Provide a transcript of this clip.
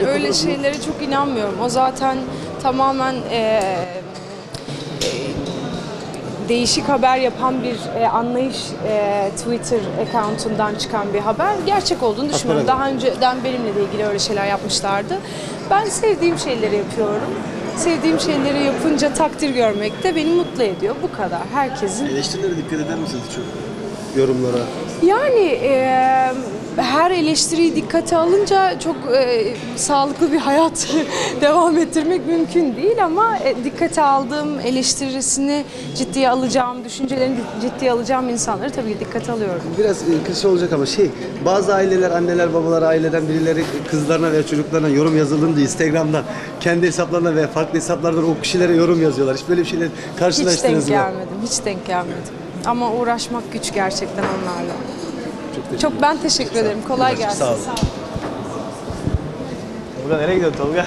ben öyle şeylere çok inanmıyorum. O zaten tamamen e, e, değişik haber yapan bir e, anlayış e, Twitter accountundan çıkan bir haber. Gerçek olduğunu düşünmüyorum. Daha önceden benimle de ilgili öyle şeyler yapmışlardı. Ben sevdiğim şeyleri yapıyorum. Sevdiğim şeyleri yapınca takdir görmek de beni mutlu ediyor. Bu kadar. Herkesin Eleştirilere dikkat eder misiniz çok? Yorumlara. Yani e, her eleştiriyi dikkate alınca çok e, sağlıklı bir hayat devam ettirmek mümkün değil ama e, dikkate aldığım eleştirisini ciddiye alacağım, düşüncelerini ciddiye alacağım insanları tabii dikkate alıyorum. Biraz e, klişe olacak ama şey, bazı aileler, anneler, babalar, aileden birileri kızlarına veya çocuklarına yorum yazılınca Instagram'da kendi hesaplarına veya farklı hesaplardan o kişilere yorum yazıyorlar. Hiç böyle bir şeyle Hiç karşılaştınız denk mı? gelmedim, hiç denk gelmedim. Ama uğraşmak güç gerçekten onlarla. Çok teşekkür Çok ben teşekkür ederim. Kolay gelsin. Sağ olun. Sağ olun. Tolga nereye gidiyorsun Tolga?